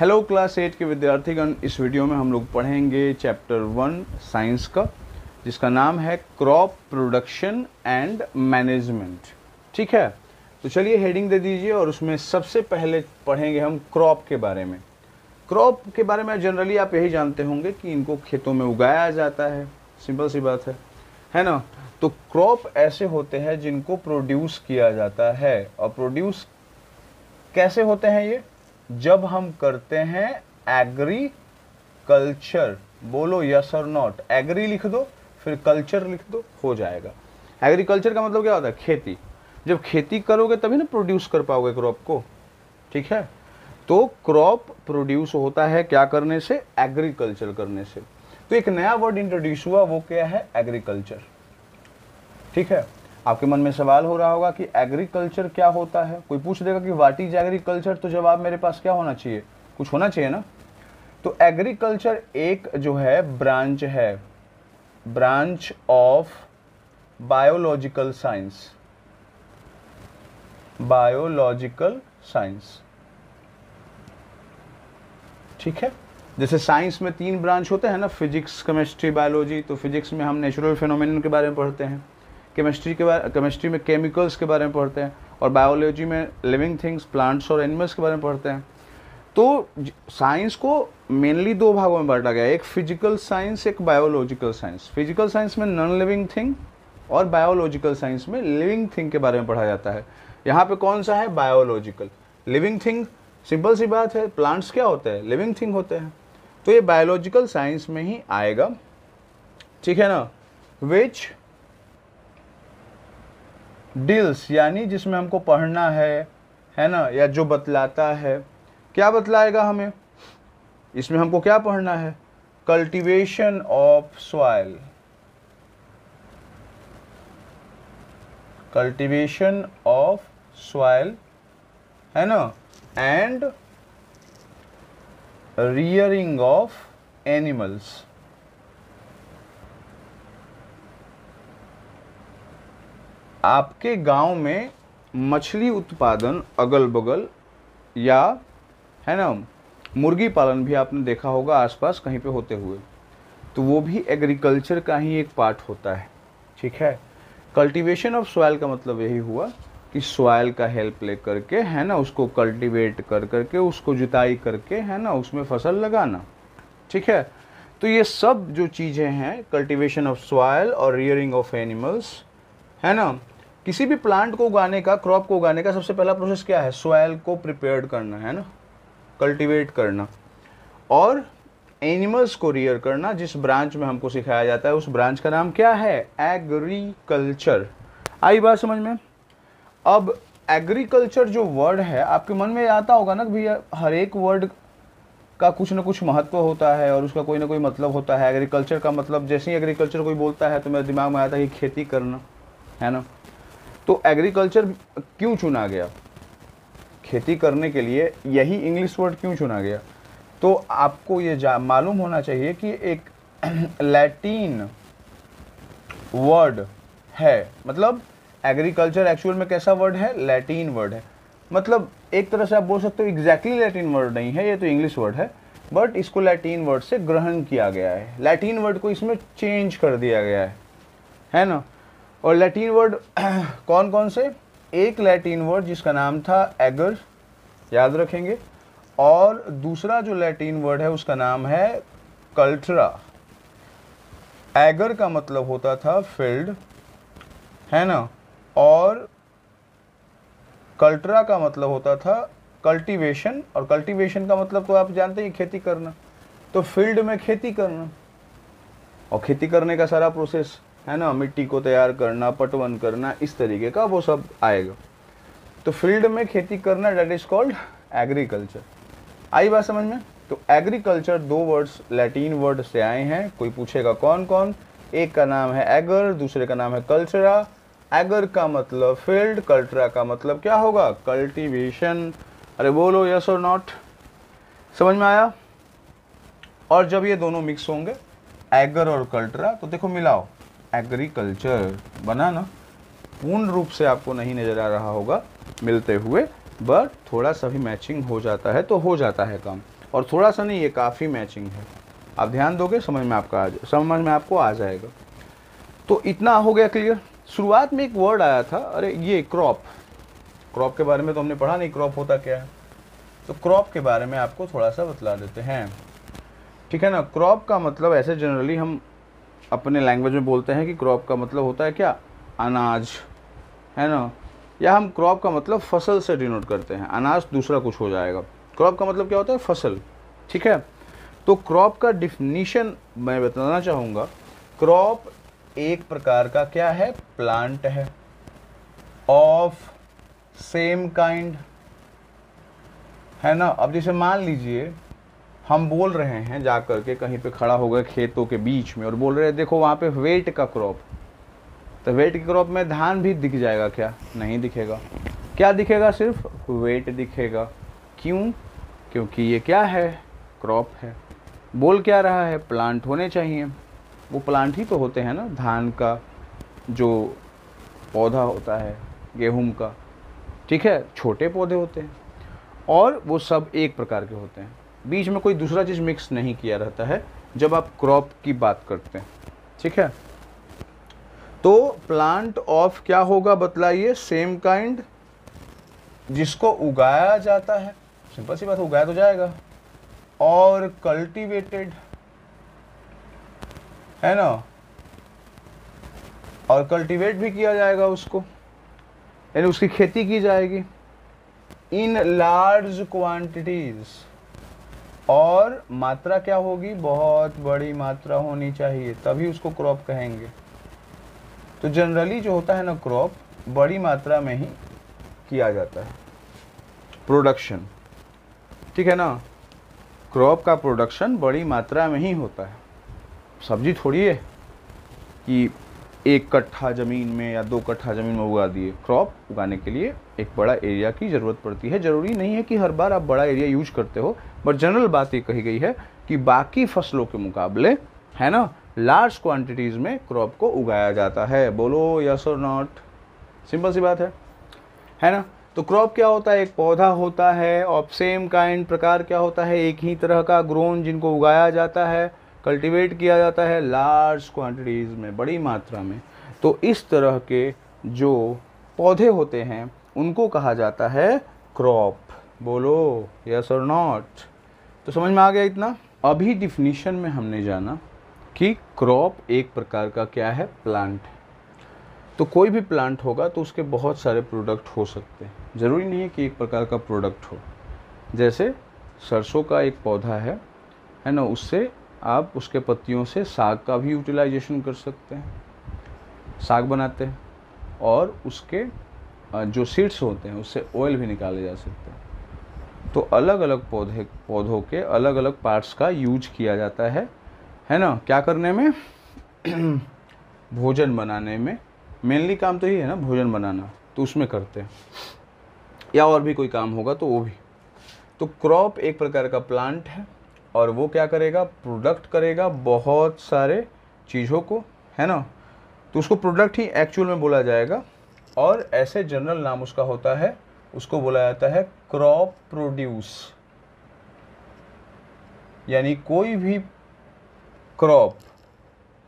Hello class eight के विद्यार्थीगण, इस video में हम लोग पढ़ेंगे चैप्टर वन साइंस का, जिसका नाम है क्रॉप प्रोडक्शन एंड मैनेजमेंट ठीक है? तो चलिए हेडिंग दे दीजिए और उसमें सबसे पहले पढ़ेंगे हम क्रॉप के बारे में। क्रॉप के बारे में जनरली आप यही जानते होंगे कि इनको खेतों में उगाया जाता है। सिंपल सी बात है। है ना? तो क्रॉप ऐसे होते हैं जिनको प्रोड्यूस किया जाता है। और प्रोड्यूस कैसे होते हैं ये? जब हम करते हैं एग्रीकल्चर बोलो यस और नॉट एग्री लिख दो, फिर कल्चर लिख दो, हो जाएगा। एग्रीकल्चर का मतलब क्या होता है? खेती। जब खेती करोगे तभी ना प्रोड्यूस कर पाओगे क्रॉप को। ठीक है? तो क्रॉप प्रोड्यूस होता है क्या करने से? एग्रीकल्चर करने से। तो एक नया वर्ड इंट्रोड्यूस हुआ, वो क्या है? एग्रीकल्चर ठीक है? आपके मन में सवाल हो रहा होगा कि एग्रीकल्चर क्या होता है? कोई पूछ देगा कि वाट इज़ एग्रीकल्चर तो जवाब मेरे पास क्या होना चाहिए? कुछ होना चाहिए ना? तो एग्रीकल्चर एक जो है ब्रांच है। Branch of biological science biological science ठीक है? जैसे साइंस में तीन ब्रांच होते हैं ना फिजिक्स केमिस्ट्री बायोलॉजी तो फिजिक्स में हम नेचुरल फिनोमिन के बारे में पढ़ते हैं। केमिस्ट्री के बारे केमिस्ट्री में केमिकल्स के बारे में पढ़ते हैं और बायोलॉजी में लिविंग थिंग्स प्लांट्स और एनिमल्स के बारे में पढ़ते हैं। तो साइंस को मेनली दो भागों में बांटा गया एक फ़िज़िकल साइंस एक बायोलॉजिकल साइंस फ़िज़िकल साइंस में नॉन लिविंग थिंग और बायोलॉजिकल साइंस में लिविंग थिंग के बारे में पढ़ा जाता है। यहाँ पे कौन सा है? बायोलॉजिकल लिविंग थिंग सिंपल सी बात है प्लांट्स क्या होते हैं? लिविंग थिंग होते हैं। तो ये बायोलॉजिकल साइंस में ही आएगा। ठीक है ना? विच डील्स यानी जिसमें हमको पढ़ना है है ना, या जो बतलाता है, क्या बतलाएगा हमें? इसमें हमको क्या पढ़ना है? Cultivation of soil cultivation of soil है ना? एंड रियरिंग ऑफ़ एनिमल्स आपके गाँव में मछली उत्पादन अगल बगल या, है ना, मुर्गी पालन भी आपने देखा होगा आसपास कहीं पे होते हुए। तो वो भी एग्रीकल्चर का ही एक पार्ट होता है, ठीक है? कल्टीवेशन ऑफ़ सॉयल का मतलब यही हुआ कि सॉयल का हेल्प ले करके है ना, उसको कल्टीवेट कर करके उसको जुताई करके है ना, उसमें फ़सल लगाना, ठीक है? तो ये सब जो चीज़ें हैं कल्टीवेशन ऑफ़ सॉयल और रियरिंग ऑफ़ एनिमल्स है ना किसी भी प्लांट को उगाने का क्रॉप को उगाने का सबसे पहला प्रोसेस क्या है? सॉइल को प्रिपेयर करना, है ना? कल्टीवेट करना। और एनिमल्स को रियर करना, जिस ब्रांच में हमको सिखाया जाता है, उस ब्रांच का नाम क्या है? एग्रीकल्चर आई बात समझ में? अब एग्रीकल्चर जो वर्ड है, आपके मन में आता होगा ना भैया, हर एक वर्ड का कुछ ना कुछ महत्व होता है और उसका कोई ना कोई मतलब होता है। एग्रीकल्चर का मतलब जैसे ही एग्रीकल्चर कोई बोलता है तो मेरे दिमाग में आता है कि खेती करना, है ना? तो एग्रीकल्चर क्यों चुना गया? खेती करने के लिए यही इंग्लिश वर्ड क्यों चुना गया? तो आपको ये मालूम होना चाहिए कि एक लैटिन वर्ड है। मतलब एग्रीकल्चर एक्चुअल में कैसा वर्ड है? लैटिन वर्ड है। मतलब एक तरह से आप बोल सकते हो एग्जैक्टली लैटिन वर्ड नहीं है, ये तो इंग्लिश वर्ड है। बट इसको लैटिन वर्ड से ग्रहण किया गया है। लैटिन वर्ड को इसमें चेंज कर दिया गया है। है ना? और लैटिन वर्ड कौन कौन से? एक लैटिन वर्ड जिसका नाम था एगर याद रखेंगे। और दूसरा जो लैटिन वर्ड है, उसका नाम है कल्ट्रा एगर का मतलब होता था फ़ील्ड है ना? और कल्ट्रा का मतलब होता था कल्टीवेशन और कल्टीवेशन का मतलब तो आप जानते हैं खेती करना। तो फ़ील्ड में खेती करना। और खेती करने का सारा प्रोसेस है ना, मिट्टी को तैयार करना, पटवन करना, इस तरीके का वो सब आएगा। तो फ़ील्ड में खेती करना डेट इज़ कॉल्ड एग्रीकल्चर आई बात समझ में? तो एग्रीकल्चर दो वर्ड्स लैटिन वर्ड से आए हैं। कोई पूछेगा कौन कौन? एक का नाम है एगर दूसरे का नाम है कल्चरा एगर का मतलब फ़ील्ड कल्ट्रा का मतलब क्या होगा? कल्टीवेशन अरे बोलो यस और नॉट समझ में आया? और जब ये दोनों मिक्स होंगे एगर और कल्ट्रा तो देखो मिलाओ। एग्रीकल्चर बना ना पूर्ण रूप से आपको नहीं नज़र आ रहा होगा मिलते हुए बट थोड़ा सा भी मैचिंग हो जाता है तो हो जाता है काम। और थोड़ा सा नहीं, ये काफ़ी मैचिंग है। आप ध्यान दोगे, समझ में आपका आ जाए समझ में आपको आ जाएगा। तो इतना हो गया क्लियर शुरुआत में एक वर्ड आया था, अरे ये क्रॉप क्रॉप के बारे में तो हमने पढ़ा नहीं क्रॉप होता क्या है? तो क्रॉप के बारे में आपको थोड़ा सा बतला देते हैं। ठीक है ना? क्रॉप का मतलब ऐसे जनरली हम अपने लैंग्वेज में बोलते हैं कि क्रॉप का मतलब होता है क्या? अनाज। है ना? या हम क्रॉप का मतलब फ़सल से डिनोट करते हैं। अनाज दूसरा कुछ हो जाएगा। क्रॉप का मतलब क्या होता है? फ़सल। ठीक है? तो क्रॉप का डिफिनीशन मैं बताना चाहूँगा। क्रॉप एक प्रकार का क्या है? प्लांट है। ऑफ़ सेम काइंड है ना? अब जैसे मान लीजिए हम बोल रहे हैं जा कर के कहीं पे खड़ा हो गए खेतों के बीच में और बोल रहे हैं, देखो, वहाँ पे वेट का क्रॉप। तो वेट के क्रॉप में धान भी दिख जाएगा क्या? नहीं दिखेगा। क्या दिखेगा सिर्फ़? वेट दिखेगा। क्यों? क्योंकि ये क्या है? क्रॉप है। बोल क्या रहा है? प्लांट होने चाहिए। वो प्लांट ही तो होते हैं ना, धान का जो पौधा होता है, गेहूँ का। ठीक है? छोटे पौधे होते हैं और वो सब एक प्रकार के होते हैं। बीच में कोई दूसरा चीज़ मिक्स नहीं किया रहता है, जब आप क्रॉप की बात करते हैं। ठीक है? तो प्लांट ऑफ़ क्या होगा बतलाइए? सेम काइंड जिसको उगाया जाता है। सिंपल सी बात, उगाया तो जाएगा। और कल्टीवेटेड है ना? और कल्टीवेट भी किया जाएगा उसको। यानी उसकी खेती की जाएगी। इन लार्ज क्वांटिटीज और मात्रा क्या होगी? बहुत बड़ी मात्रा होनी चाहिए, तभी उसको क्रॉप कहेंगे। तो जनरली जो होता है ना क्रॉप बड़ी मात्रा में ही किया जाता है। प्रोडक्शन ठीक है ना? क्रॉप का प्रोडक्शन बड़ी मात्रा में ही होता है। सब्ज़ी थोड़ी है कि एक कट्ठा ज़मीन में या दो कट्ठा ज़मीन में उगा दिए क्रॉप उगाने के लिए एक बड़ा एरिया की ज़रूरत पड़ती है। ज़रूरी नहीं है कि हर बार आप बड़ा एरिया यूज़ करते हो, बट जनरल बात ये कही गई है कि बाकी फ़सलों के मुकाबले, है ना लार्ज क्वांटिटीज़ में क्रॉप को उगाया जाता है। बोलो यस और नॉट सिंपल सी बात है। है ना? तो क्रॉप क्या होता है? एक पौधा होता है। ऑफ़ सेम काइंड प्रकार क्या होता है? एक ही तरह का ग्रोन जिनको उगाया जाता है। कल्टीवेट किया जाता है लार्ज क्वांटिटीज़ में, बड़ी मात्रा में। तो इस तरह के जो पौधे होते हैं, उनको कहा जाता है क्रॉप। बोलो यस और नॉट तो समझ में आ गया इतना? अभी डिफिनीशन में हमने जाना कि क्रॉप एक प्रकार का क्या है? प्लांट है। तो कोई भी प्लांट होगा तो उसके बहुत सारे प्रोडक्ट हो सकते हैं। ज़रूरी नहीं है कि एक प्रकार का प्रोडक्ट हो। जैसे सरसों का एक पौधा है है ना? उससे आप उसके पत्तियों से साग का भी यूटिलाइजेशन कर सकते हैं। साग बनाते हैं और उसके जो सीड्स होते हैं, उससे ऑयल भी निकाले जा सकते हैं। तो अलग अलग पौधे, पौधों के अलग अलग पार्ट्स का यूज़ किया जाता है। है ना? क्या करने में? भोजन बनाने में। मेनली काम तो ही है ना, भोजन बनाना। तो उसमें करते हैं। या और भी कोई काम होगा तो वो भी। तो क्रॉप एक प्रकार का प्लांट है। और वो क्या करेगा? प्रोडक्ट करेगा बहुत सारे चीज़ों को, है ना? तो उसको प्रोडक्ट ही एक्चुअल में बोला जाएगा और ऐसे जनरल नाम उसका होता है, उसको बोला जाता है क्रॉप प्रोड्यूस यानी कोई भी क्रॉप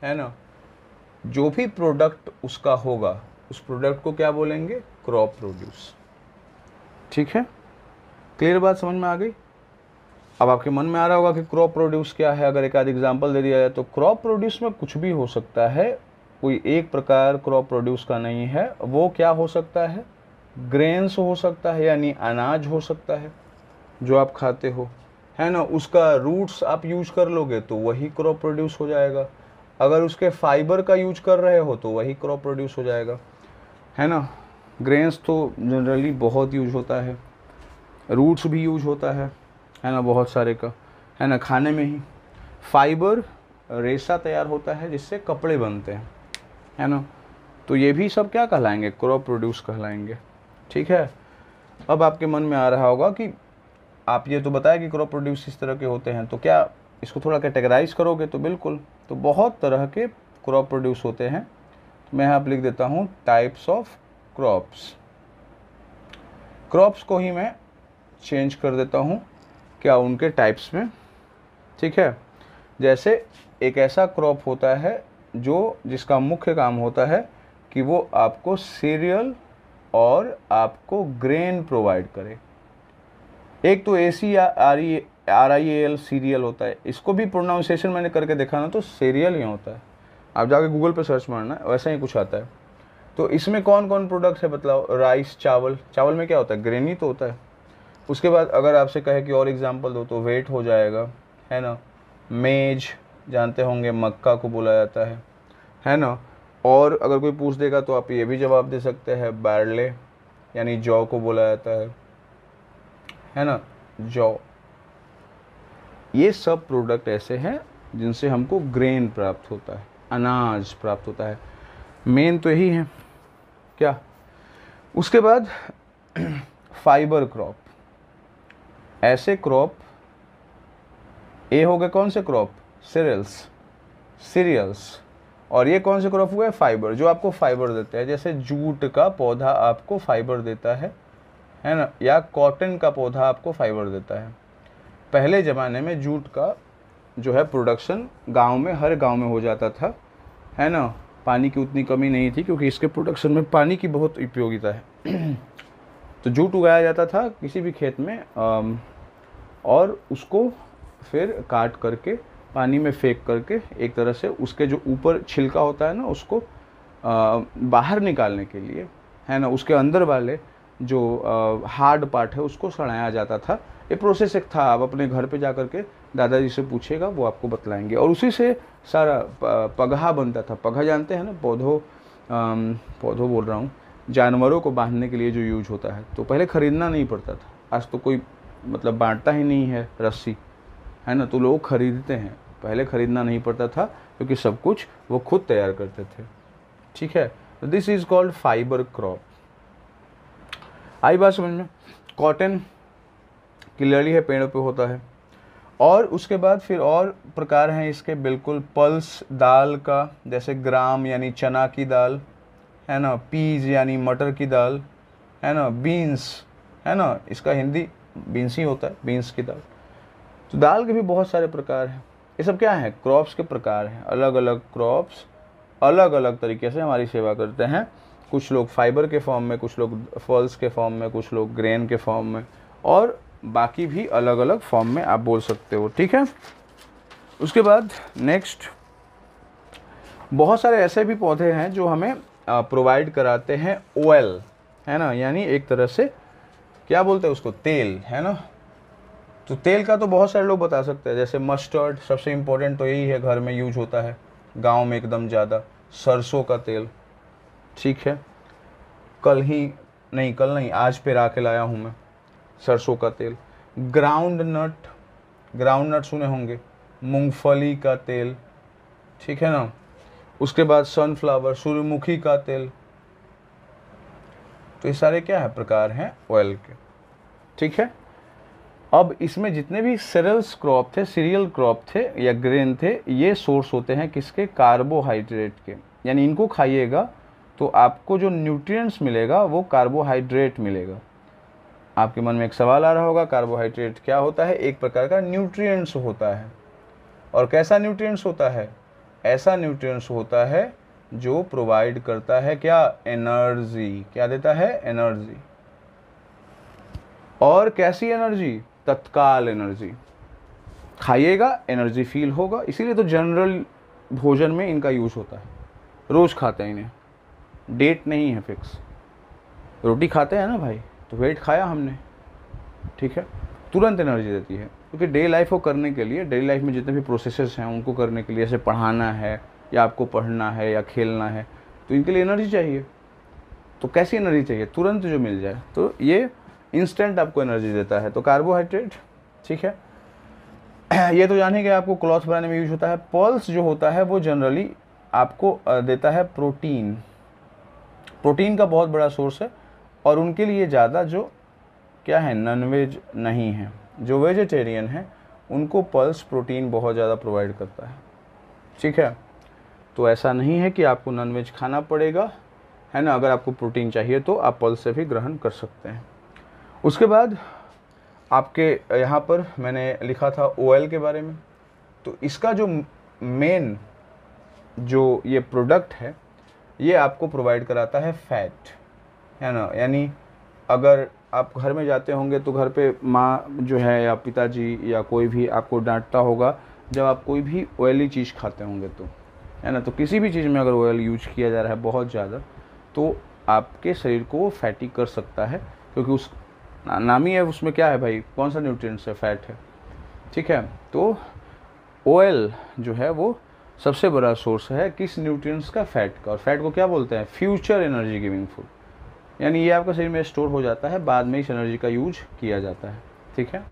है ना? जो भी प्रोडक्ट उसका होगा, उस प्रोडक्ट को क्या बोलेंगे? क्रॉप प्रोड्यूस ठीक है? क्लियर बात समझ में आ गई? अब आपके मन में आ रहा होगा कि क्रॉप प्रोड्यूस क्या है? अगर एक आध एग्ज़ाम्पल दे दिया जाए तो क्रॉप प्रोड्यूस में कुछ भी हो सकता है, कोई एक प्रकार क्रॉप प्रोड्यूस का नहीं है, वो क्या हो सकता है? ग्रेन्स हो सकता है, यानी अनाज हो सकता है, जो आप खाते हो। है ना? उसका रूट्स आप यूज़ कर लोगे तो वही क्रॉप प्रोड्यूस हो जाएगा। अगर उसके फाइबर का यूज़ कर रहे हो तो वही क्रॉप प्रोड्यूस हो जाएगा। है ना? ग्रेन्स तो जनरली बहुत यूज़ होता है। रूट्स भी यूज़ होता है। है ना, बहुत सारे का, है ना, खाने में ही। फाइबर रेशा तैयार होता है जिससे कपड़े बनते हैं, है ना। तो ये भी सब क्या कहलाएँगे? क्रॉप प्रोड्यूस कहलाएँगे, ठीक है? अब आपके मन में आ रहा होगा कि आप ये तो बताया कि क्रॉप प्रोड्यूस इस तरह के होते हैं तो क्या इसको थोड़ा कैटेगराइज करोगे? तो बिल्कुल तो बहुत तरह के क्रॉप प्रोड्यूस होते हैं। तो मैं यहाँ लिख देता हूँ टाइप्स ऑफ़ क्रॉप्स क्रॉप्स को ही मैं चेंज कर देता हूँ। क्या उनके टाइप्स में? ठीक है? जैसे एक ऐसा क्रॉप होता है जो जिसका मुख्य काम होता है कि वो आपको सीरियल और आपको ग्रेन प्रोवाइड करे। एक तो A C R E R I L cereal होता है। इसको भी प्रोनाउंसिएशन मैंने करके देखा ना तो सीरियल ही होता है। आप जाके गूगल पे सर्च मारना, वैसा ही कुछ आता है। तो इसमें कौन कौन प्रोडक्ट्स है बतलाओ राइस चावल। चावल में क्या होता है? ग्रेनी तो होता है। उसके बाद अगर आपसे कहे कि और एग्ज़ाम्पल दो तो वेट हो जाएगा, है ना? मेज, जानते होंगे, मक्का को बोला जाता है है ना? और अगर कोई पूछ देगा तो आप ये भी जवाब दे सकते हैं बैरले यानी जौ को बोला जाता है है ना? जौ। ये सब प्रोडक्ट ऐसे हैं, जिनसे हमको ग्रेन प्राप्त होता है, अनाज प्राप्त होता है। मेन तो यही है, क्या? उसके बाद फाइबर क्रॉप ऐसे क्रॉप, ए हो गए कौन से क्रॉप? सीरियल्स सीरियल्स और ये कौन से क्रॉप हुए? फाइबर, जो आपको फाइबर देते हैं। जैसे जूट का पौधा आपको फाइबर देता है है ना? या कॉटन का पौधा आपको फाइबर देता है। पहले ज़माने में जूट का जो है प्रोडक्शन गाँव में, हर गाँव में हो जाता था, है ना? पानी की उतनी कमी नहीं थी, क्योंकि इसके प्रोडक्शन में पानी की बहुत उपयोगिता है। तो जूट उगाया जाता था किसी भी खेत में और उसको फिर काट करके, पानी में फेंक करके एक तरह से उसके जो ऊपर छिलका होता है ना, उसको बाहर निकालने के लिए, है ना, उसके अंदर वाले जो हार्ड पार्ट है उसको सड़ाया जाता था। ये प्रोसेस एक था, आप अपने घर पे जा कर के दादाजी से पूछेगा वो आपको बतलाएँगे। और उसी से सारा पगहा बनता था। पगहा जानते हैं ना, पौधों पौधों बोल रहा हूँ जानवरों को बांधने के लिए जो यूज़ होता है तो पहले ख़रीदना नहीं पड़ता था। आज तो कोई मतलब बांटता ही नहीं है रस्सी, है ना? तो लोग खरीदते हैं। पहले ख़रीदना नहीं पड़ता था, क्योंकि सब कुछ वो खुद तैयार करते थे। ठीक है? This is called fibre crop आई बात समझ में? कॉटन क्लियरली है, पेड़ों पे होता है। और उसके बाद फिर और प्रकार हैं इसके, बिल्कुल, पल्स दाल का, जैसे ग्राम यानी चना की दाल। है ना पीज यानी मटर की दाल, है ना बीन्स है ना, इसका हिंदी बीन्स ही होता है बीन्स की दाल। तो दाल के भी बहुत सारे प्रकार हैं। ये सब क्या है? क्रॉप्स के प्रकार हैं। अलग अलग क्रॉप्स अलग अलग तरीके से हमारी सेवा करते हैं। कुछ लोग फाइबर के फॉर्म में, कुछ लोग फल्स के फॉर्म में, कुछ लोग ग्रेन के फॉर्म में, और बाकी भी अलग अलग फॉर्म में आप बोल सकते हो, ठीक है? उसके बाद नेक्स्ट बहुत सारे ऐसे भी पौधे हैं जो हमें प्रोवाइड कराते हैं ऑयल है ना? यानी एक तरह से, क्या बोलते हैं उसको? तेल, है ना? तो तेल का तो बहुत सारे लोग बता सकते हैं। जैसे मस्टर्ड सबसे इम्पोर्टेंट तो यही है, घर में यूज़ होता है। गाँव में एकदम ज़्यादा। सरसों का तेल, ठीक है? कल ही, नहीं, कल नहीं, आज पे ला के लाया हूँ मैं, सरसों का तेल। ग्राउंड नट ग्राउंड नट सुने होंगे? मूंगफली का तेल, ठीक है ना? उसके बाद सनफ्लावर सूर्यमुखी का तेल। तो ये सारे क्या है? प्रकार हैं ऑयल के। ठीक है? अब इसमें जितने भी सीरियल्स क्रॉप थे सीरियल क्रॉप थे या ग्रेन थे, ये सोर्स होते हैं किसके? कार्बोहाइड्रेट के। यानी इनको खाइएगा तो आपको जो न्यूट्रिएंट्स मिलेगा, वो कार्बोहाइड्रेट मिलेगा। आपके मन में एक सवाल आ रहा होगा कार्बोहाइड्रेट क्या होता है? एक प्रकार का न्यूट्रिएंट्स होता है। और कैसा न्यूट्रिएंट्स होता है? ऐसा न्यूट्रिएंट्स होता है जो प्रोवाइड करता है क्या? एनर्जी क्या देता है? एनर्जी और कैसी एनर्जी तत्काल एनर्जी खाइएगा एनर्जी फील होगा. इसीलिए तो जनरल भोजन में इनका यूज़ होता है। रोज़ खाते हैं इन्हें। डेट नहीं है फिक्स रोटी खाते हैं ना भाई? तो वेट खाया हमने। ठीक है? तुरंत एनर्जी देती है। क्योंकि डे लाइफ को करने के लिए डेली लाइफ में जितने भी प्रोसेसेस हैं, उनको करने के लिए, जैसे पढ़ाना है, या आपको पढ़ना है, या खेलना है तो इनके लिए एनर्जी चाहिए। तो कैसी एनर्जी चाहिए? तुरंत जो मिल जाए तो ये इंस्टेंट आपको एनर्जी देता है। तो कार्बोहाइड्रेट ठीक है? ये तो जाने कि आपको क्लॉथ बनाने में यूज़ होता है। पल्स जो होता है, वो जनरली आपको देता है प्रोटीन प्रोटीन का बहुत बड़ा सोर्स है, और उनके लिए ज़्यादा जो, क्या है नॉनवेज नहीं है। जो वेजिटेरियन है, उनको पल्स प्रोटीन बहुत ज़्यादा प्रोवाइड करता है। ठीक है? तो ऐसा नहीं है कि आपको नॉनवेज खाना पड़ेगा, है ना? अगर आपको प्रोटीन चाहिए तो आप पल्स से भी ग्रहण कर सकते हैं। उसके बाद आपके यहाँ पर मैंने लिखा था ऑयल के बारे में। तो इसका जो मेन जो ये प्रोडक्ट है, ये आपको प्रोवाइड कराता है फैट, है ना? यानी अगर आप घर में जाते होंगे तो घर पे माँ जो है या पिताजी या कोई भी आपको डांटता होगा, जब आप कोई भी ऑयली चीज़ खाते होंगे तो है ना? तो किसी भी चीज़ में अगर ऑयल यूज़ किया जा रहा है बहुत ज़्यादा तो आपके शरीर को वो फैटी कर सकता है, क्योंकि उस नाम ही है उसमें क्या है भाई? कौन सा न्यूट्रिएंट्स है फैट है? ठीक है? तो ऑयल जो है वो सबसे बड़ा सोर्स है किस न्यूट्रिएंट्स का फैट का, और फैट को क्या बोलते हैं? फ्यूचर एनर्जी गिविंग फ़ूड यानी ये आपका शरीर में स्टोर हो जाता है, बाद में इस एनर्जी का यूज़ किया जाता है। ठीक है?